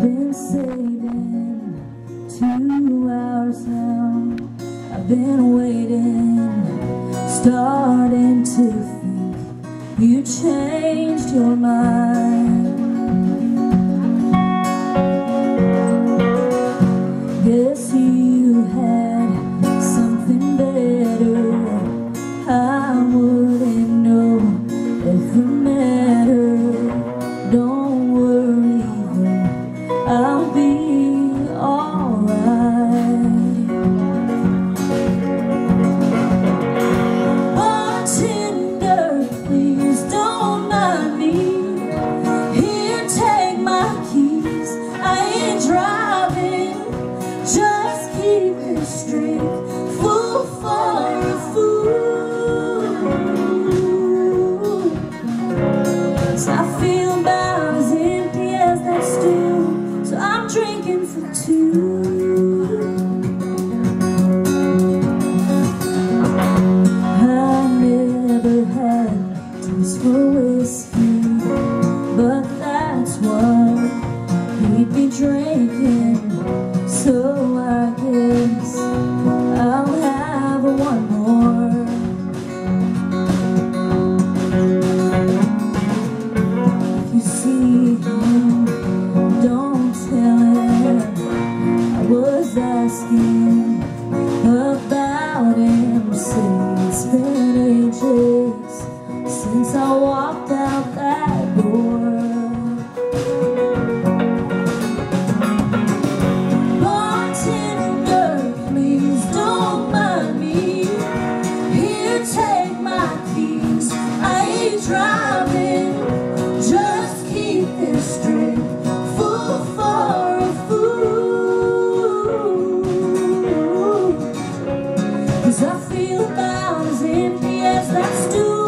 Been saving two hours now. I've been waiting, starting to think you changed your mind. 'Cause I feel about as empty as that stool. So I'm drinking for two. I never had taste for whiskey, but that's what he'd be drinking. So I guess I'll have one more. Don't tell I was asking about him. It's been since I walked out that door. Take my keys. I ain't. Feel about as empty as that stool.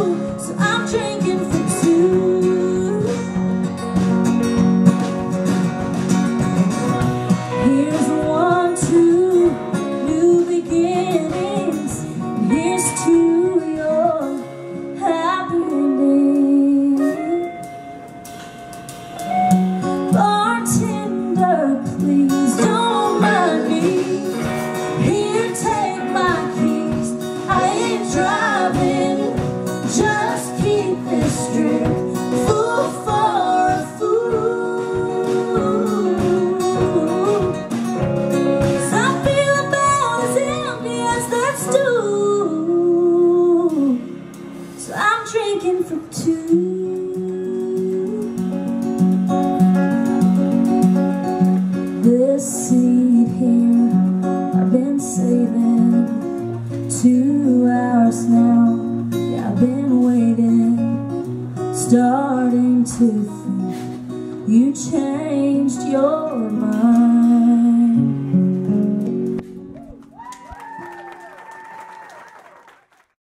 Seat here, I've been saving two hours now. Yeah, I've been waiting, starting to think you changed your mind.